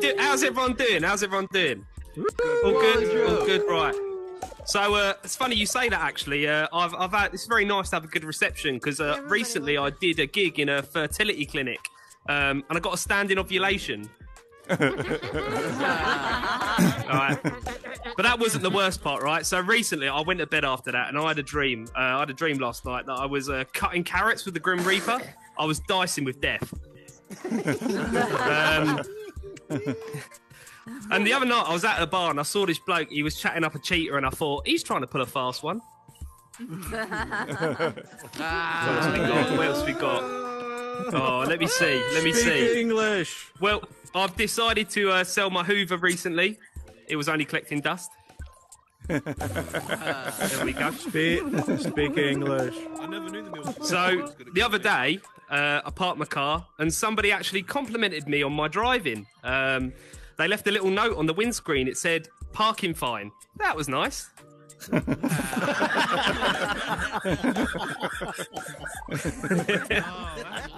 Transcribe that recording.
do, how's everyone doing? How's everyone doing? All good, all good, right. So uh, it's funny you say that. Actually, uh, I've I've had. It's very nice to have a good reception because uh, recently I did a gig in a fertility clinic, um, and I got a standing ovulation. All right. But that wasn't the worst part, right? So recently, I went to bed after that, and I had a dream. Uh, I had a dream last night that I was uh, cutting carrots with the Grim Reaper. I was dicing with death. um, and the other night, I was at a bar and I saw this bloke. He was chatting up a cheater, and I thought he's trying to pull a fast one. What else we got? What else we got? Oh, let me see. Let me see. English. Well, I've decided to uh, sell my Hoover recently. It was only collecting dust. there we go. Speak, speak English. I never knew the. So the other day, uh, I parked my car and somebody actually complimented me on my driving. Um, they left a little note on the windscreen. It said "parking fine." That was nice.